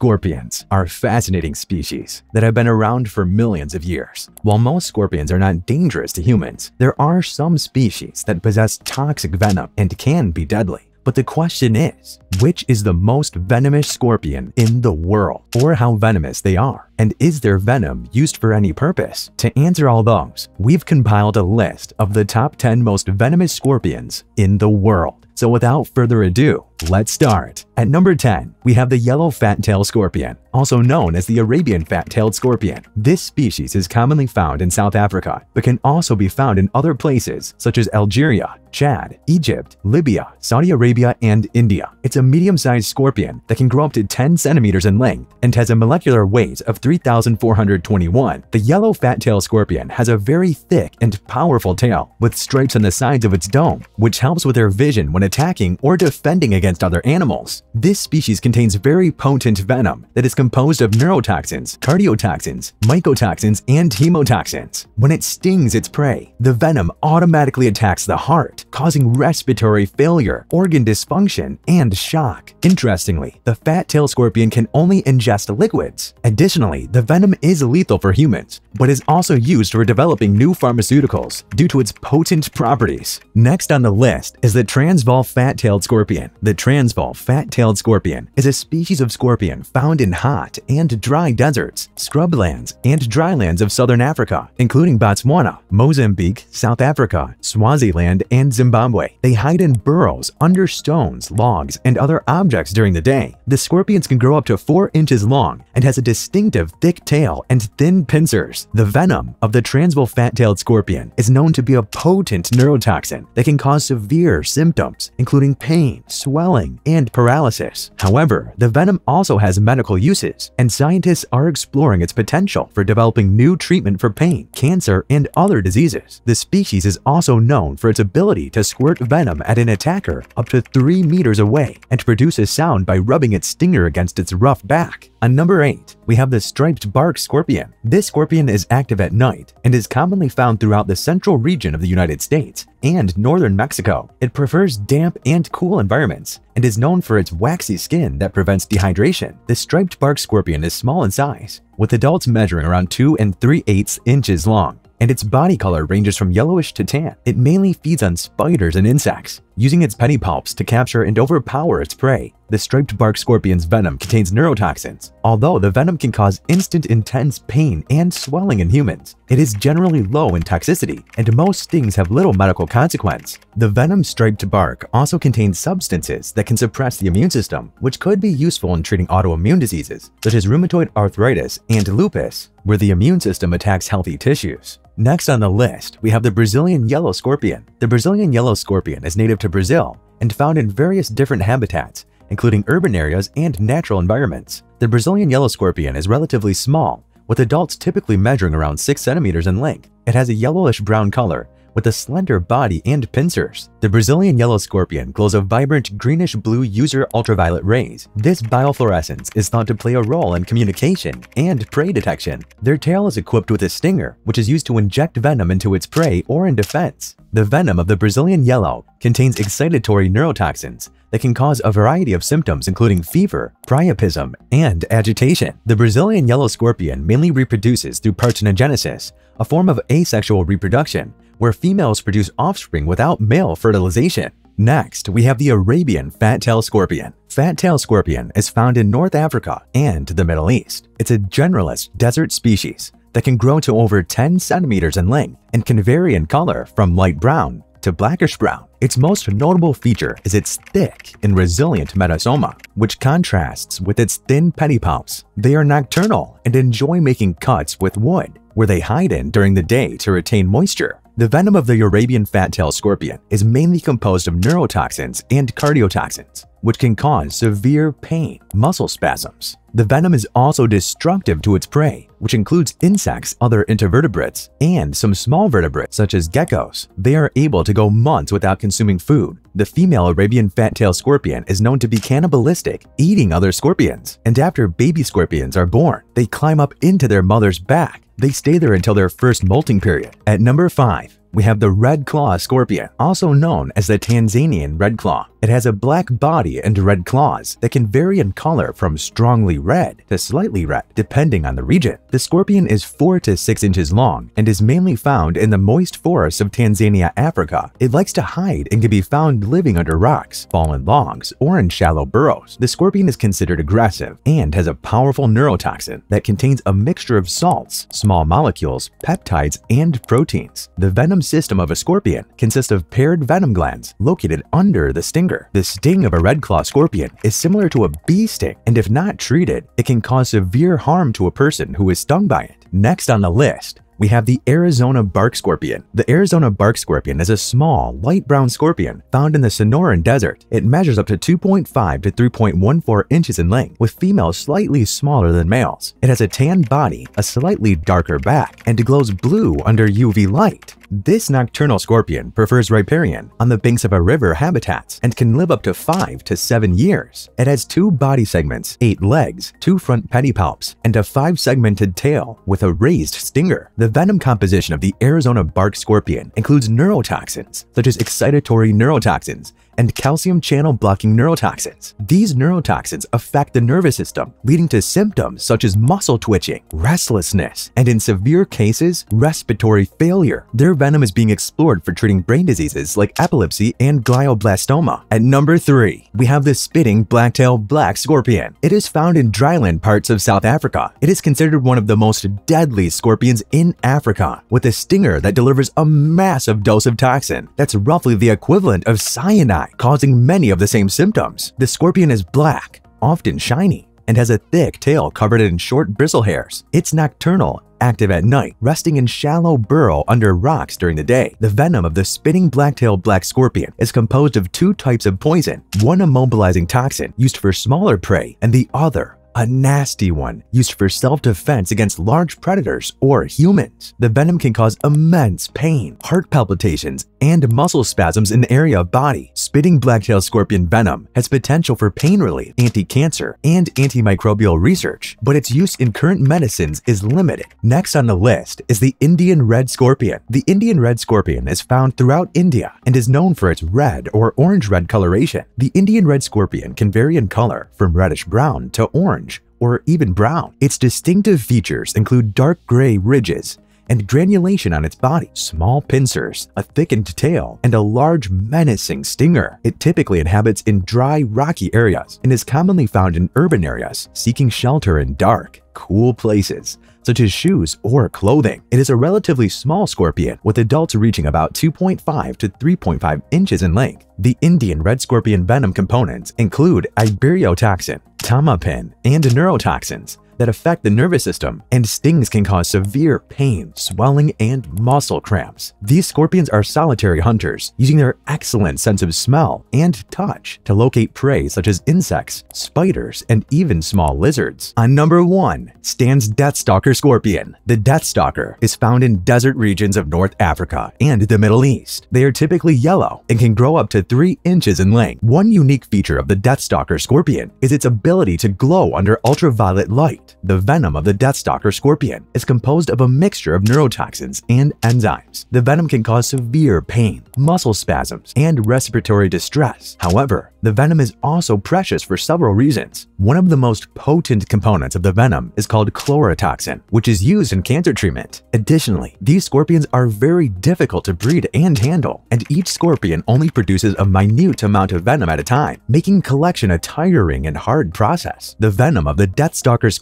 Scorpions are fascinating species that have been around for millions of years. While most scorpions are not dangerous to humans, there are some species that possess toxic venom and can be deadly. But the question is, which is the most venomous scorpion in the world, or how venomous they are? And is their venom used for any purpose? To answer all those, we've compiled a list of the top 10 most venomous scorpions in the world. So without further ado, let's start. At number 10, we have the yellow fat-tailed scorpion, also known as the Arabian fat-tailed scorpion. This species is commonly found in South Africa, but can also be found in other places such as Algeria, Chad, Egypt, Libya, Saudi Arabia, and India. It's a medium-sized scorpion that can grow up to 10 centimeters in length and has a molecular weight of 3,421. The yellow fat-tailed scorpion has a very thick and powerful tail with stripes on the sides of its dome, which helps with their vision when attacking or defending against other animals. This species contains very potent venom that is composed of neurotoxins, cardiotoxins, mycotoxins, and hemotoxins. When it stings its prey, the venom automatically attacks the heart, causing respiratory failure, organ dysfunction, and shock. Interestingly, the fat-tailed scorpion can only ingest liquids. Additionally, the venom is lethal for humans, but is also used for developing new pharmaceuticals due to its potent properties. Next on the list is the Transvaal fat-tailed scorpion. The Transvaal fat-tailed scorpion is a species of scorpion found in hot and dry deserts, scrublands, and drylands of southern Africa, including Botswana, Mozambique, South Africa, Swaziland, and Zimbabwe. They hide in burrows under stones, logs, and other objects during the day. The scorpions can grow up to 4 inches long and has a distinctive thick tail and thin pincers. The venom of the Transvaal fat-tailed scorpion is known to be a potent neurotoxin that can cause severe symptoms, including pain, swelling, and paralysis. However, the venom also has medical uses, and scientists are exploring its potential for developing new treatment for pain, cancer, and other diseases. The species is also known for its ability to squirt venom at an attacker up to 3 meters away and produce a sound by rubbing its stinger against its rough back. On number 8, we have the striped bark scorpion. This scorpion is active at night and is commonly found throughout the central region of the United States and northern Mexico. It prefers damp and cool environments and is known for its waxy skin that prevents dehydration. The striped bark scorpion is small in size, with adults measuring around 2 and 3 eighths inches long and its body color ranges from yellowish to tan. It mainly feeds on spiders and insects, using its pedipalps to capture and overpower its prey. The striped bark scorpion's venom contains neurotoxins. Although the venom can cause instant intense pain and swelling in humans, it is generally low in toxicity, and most stings have little medical consequence. The venom striped bark also contains substances that can suppress the immune system, which could be useful in treating autoimmune diseases, such as rheumatoid arthritis and lupus, where the immune system attacks healthy tissues. Next on the list, we have the Brazilian yellow scorpion. The Brazilian yellow scorpion is native to Brazil and found in various different habitats, including urban areas and natural environments. The Brazilian yellow scorpion is relatively small, with adults typically measuring around 6 centimeters in length. It has a yellowish-brown color with a slender body and pincers. The Brazilian yellow scorpion glows a vibrant greenish-blue user ultraviolet rays. This biofluorescence is thought to play a role in communication and prey detection. Their tail is equipped with a stinger, which is used to inject venom into its prey or in defense. The venom of the Brazilian yellow contains excitatory neurotoxins that can cause a variety of symptoms including fever, priapism, and agitation. The Brazilian yellow scorpion mainly reproduces through parthenogenesis, a form of asexual reproduction where females produce offspring without male fertilization. Next, we have the Arabian fat-tailed scorpion. Fat-tailed scorpion is found in North Africa and the Middle East. It's a generalist desert species that can grow to over 10 centimeters in length and can vary in color from light brown to blackish brown. Its most notable feature is its thick and resilient metasoma, which contrasts with its thin pedipalps. They are nocturnal and enjoy making cuts with wood, where they hide in during the day to retain moisture. The venom of the Arabian fat-tailed scorpion is mainly composed of neurotoxins and cardiotoxins, which can cause severe pain, muscle spasms. The venom is also destructive to its prey, which includes insects, other invertebrates, and some small vertebrates such as geckos. They are able to go months without consuming food. The female Arabian fat-tailed scorpion is known to be cannibalistic, eating other scorpions. And after baby scorpions are born, they climb up into their mother's back. They stay there until their first molting period. At number 5, we have the red claw scorpion, also known as the Tanzanian red claw. It has a black body and red claws that can vary in color from strongly red to slightly red, depending on the region. The scorpion is 4 to 6 inches long and is mainly found in the moist forests of Tanzania, Africa. It likes to hide and can be found living under rocks, fallen logs, or in shallow burrows. The scorpion is considered aggressive and has a powerful neurotoxin that contains a mixture of salts, small molecules, peptides, and proteins. The venom system of a scorpion consists of paired venom glands located under the stinger. The sting of a red claw scorpion is similar to a bee sting, and if not treated, it can cause severe harm to a person who is stung by it. Next on the list we have the Arizona bark scorpion. The Arizona bark scorpion is a small, light brown scorpion found in the Sonoran Desert. It measures up to 2.5 to 3.14 inches in length, with females slightly smaller than males. It has a tan body, a slightly darker back, and glows blue under UV light. This nocturnal scorpion prefers riparian on the banks of a river habitats and can live up to 5 to 7 years. It has two body segments, 8 legs, 2 front pedipalps, and a 5-segmented tail with a raised stinger. The venom composition of the Arizona bark scorpion includes neurotoxins such as excitatory neurotoxins and calcium channel blocking neurotoxins. These neurotoxins affect the nervous system, leading to symptoms such as muscle twitching, restlessness, and in severe cases, respiratory failure. Their venom is being explored for treating brain diseases like epilepsy and glioblastoma. At number 3, we have the spitting blacktail black scorpion. It is found in dryland parts of South Africa. It is considered one of the most deadly scorpions in Africa, with a stinger that delivers a massive dose of toxin that's roughly the equivalent of cyanide causing many of the same symptoms. The scorpion is black, often shiny, and has a thick tail covered in short bristle hairs. It's nocturnal active at night, resting in shallow burrow under rocks during the day. The venom of the spitting blacktail black scorpion is composed of two types of poison, one immobilizing toxin used for smaller prey and the other a nasty one used for self-defense against large predators or humans. The venom can cause immense pain, heart palpitations, and muscle spasms in the area of body. Spitting blacktail scorpion venom has potential for pain relief, anti-cancer, and antimicrobial research, but its use in current medicines is limited. Next on the list is the Indian red scorpion. The Indian red scorpion is found throughout India and is known for its red or orange-red coloration. The Indian red scorpion can vary in color from reddish-brown to orange or even brown. Its distinctive features include dark gray ridges, and granulation on its body, small pincers, a thickened tail, and a large menacing stinger. It typically inhabits in dry, rocky areas and is commonly found in urban areas, seeking shelter in dark, cool places such as shoes or clothing. It is a relatively small scorpion, with adults reaching about 2.5 to 3.5 inches in length. The Indian red scorpion venom components include iberiotoxin, tamapin, and neurotoxins, that affect the nervous system, and stings can cause severe pain, swelling, and muscle cramps. These scorpions are solitary hunters, using their excellent sense of smell and touch to locate prey such as insects, spiders, and even small lizards. On number 1 stands Deathstalker scorpion. The Deathstalker is found in desert regions of North Africa and the Middle East. They are typically yellow and can grow up to 3 inches in length. One unique feature of the Deathstalker scorpion is its ability to glow under ultraviolet light. The venom of the Deathstalker scorpion is composed of a mixture of neurotoxins and enzymes. The venom can cause severe pain, muscle spasms, and respiratory distress. However, the venom is also precious for several reasons. One of the most potent components of the venom is called chlorotoxin, which is used in cancer treatment. Additionally, these scorpions are very difficult to breed and handle, and each scorpion only produces a minute amount of venom at a time, making collection a tiring and hard process. The venom of the Deathstalker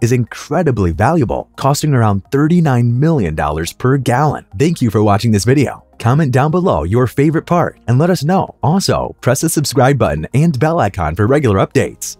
is incredibly valuable, costing around $39 million per gallon. Thank you for watching this video. Comment down below your favorite part and let us know. Also, press the subscribe button and bell icon for regular updates.